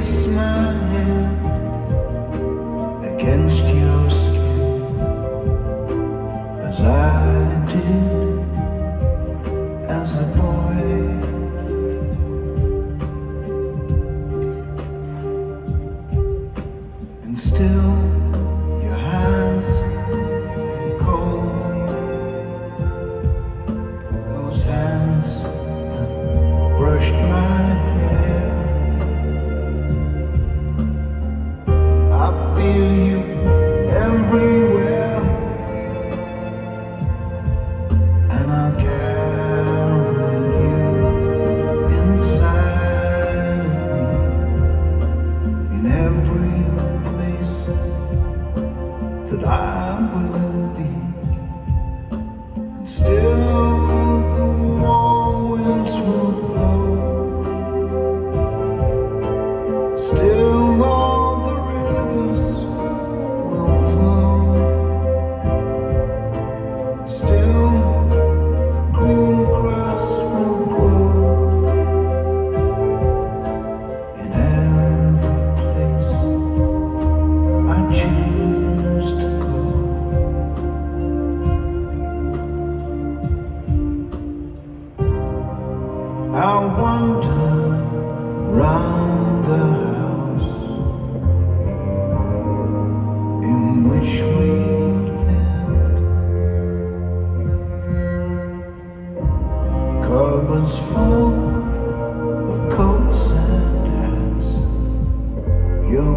place my head against your skin as I did as a boy. And still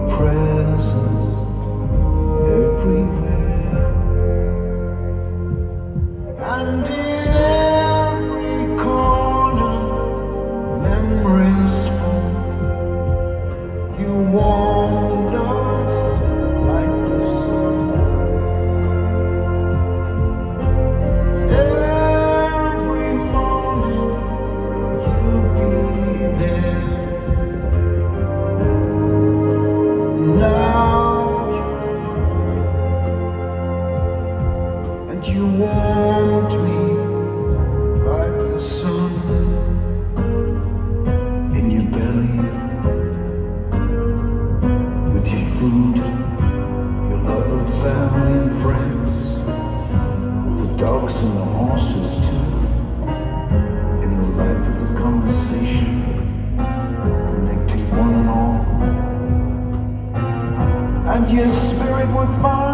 pray. in your belly with your food, your family and friends, the dogs and the horses too, in the of the conversation, connecting one and all, and your spirit would find.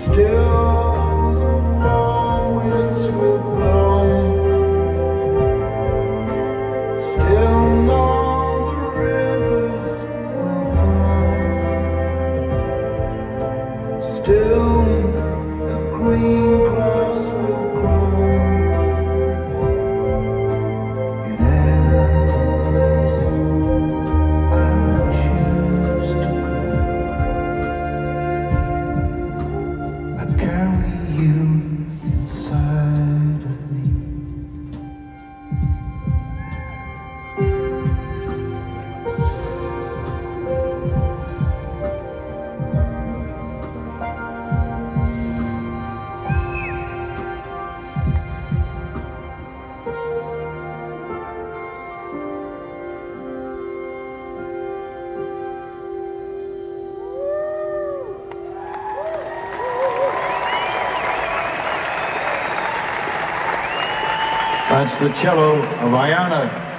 still That's the cello of Ayanna